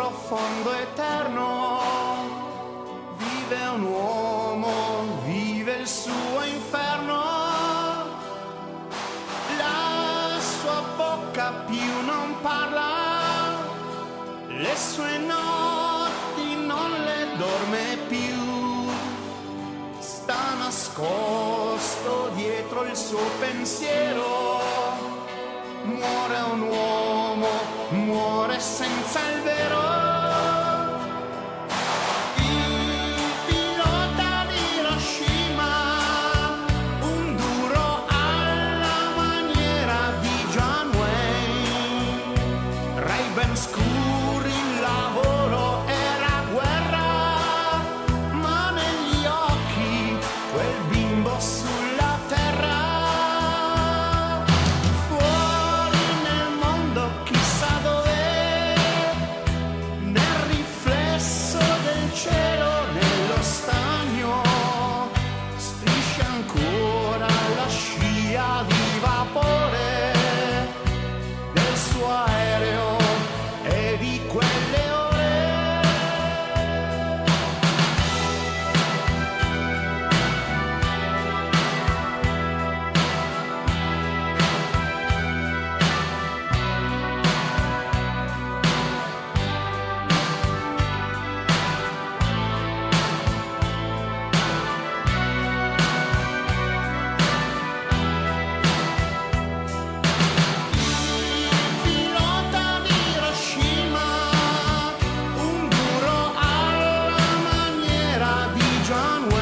profondo eterno vive un uomo, vive il suo inferno. La sua bocca più non parla, le sue notti non le dorme più. Sta nascosto dietro il suo pensiero. Muore un uomo, muore senza il vero. School. John Wayne.